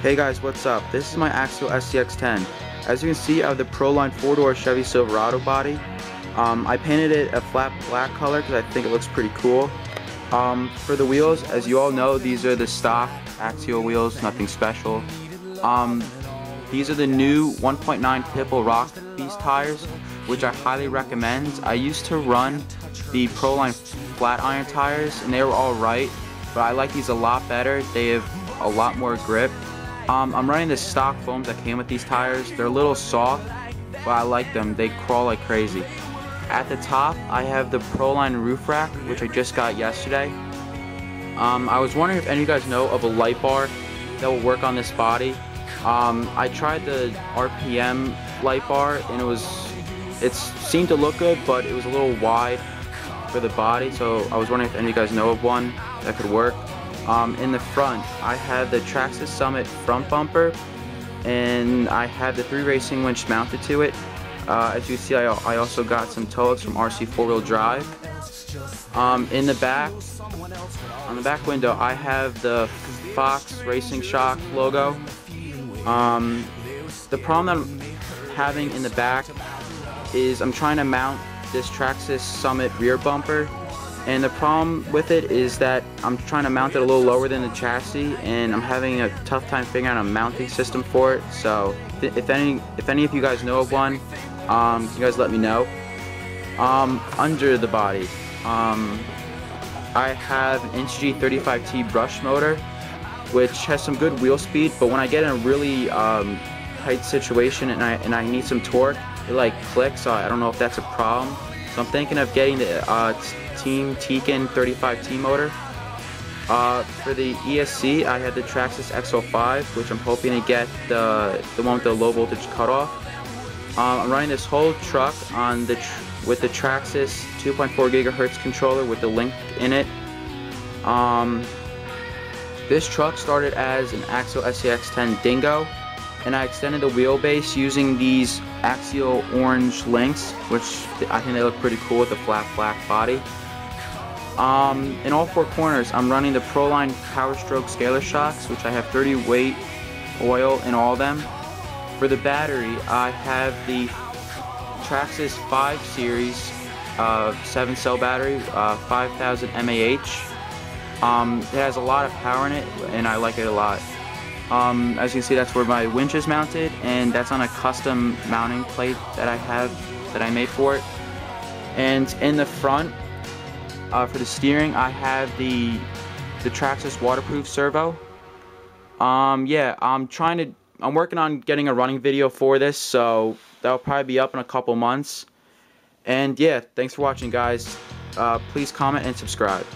Hey guys, what's up? This is my Axial SCX10. As you can see, I have the Proline 4-door Chevy Silverado body. Um, I painted it a flat black color because I think it looks pretty cool. Um, for the wheels, as you all know, these are the stock Axial wheels, nothing special. Um, these are the new 1.9 Pitbull Rock Beast tires, which I highly recommend. I used to run the Proline flat iron tires and they were alright, but I like these a lot better. They have a lot more grip. Um, I'm running the stock foams that came with these tires. They're a little soft, but I like them. They crawl like crazy. At the top, I have the Proline roof rack, which I just got yesterday. Um, I was wondering if any of you guys know of a light bar that will work on this body. Um, I tried the RPM light bar and it was, it seemed to look good, but it was a little wide for the body. So I was wondering if any of you guys know of one that could work. Um, in the front, I have the Traxxas Summit front bumper and I have the three racing winch mounted to it. Uh, as you see, I, I, also got some hooks from RC 4-wheel drive. Um, in the back, on the back window, I have the Fox Racing Shock logo. Um, the problem that I'm having in the back is I'm trying to mount this Traxxas Summit rear bumper and the problem with it is that I'm trying to mount it a little lower than the chassis and I'm having a tough time figuring out a mounting system for it. So if any if any of you guys know of one um, you guys let me know. Um, under the body um, I have an Integy 35T brush motor which has some good wheel speed but when I get in a really um, tight situation and I, and I need some torque it like clicks so I don't know if that's a problem. So I'm thinking of getting the uh, Team Tekin 35T motor. Uh, for the ESC, I had the Traxxas XL-5, which I'm hoping to get the, the one with the low voltage cutoff. Um, I'm running this whole truck on the tr with the Traxxas 2.4 gigahertz controller with the link in it. Um, this truck started as an Axial SCX10 Dingo, and I extended the wheelbase using these Axial orange links, which I think they look pretty cool with the flat black body. Um, in all four corners, I'm running the Proline Power Stroke Scaler Shocks, which I have 30 weight oil in all of them. For the battery, I have the Traxxas 5 Series uh, 7 cell battery, uh, 5000 mAh. Um, it has a lot of power in it, and I like it a lot. Um, as you can see, that's where my winch is mounted, and that's on a custom mounting plate that I have, that I made for it. And in the front, uh, for the steering, I have the the Traxxas waterproof servo. Um, yeah, I'm trying to, I'm working on getting a running video for this, so that'll probably be up in a couple months. And yeah, thanks for watching, guys. Uh, please comment and subscribe.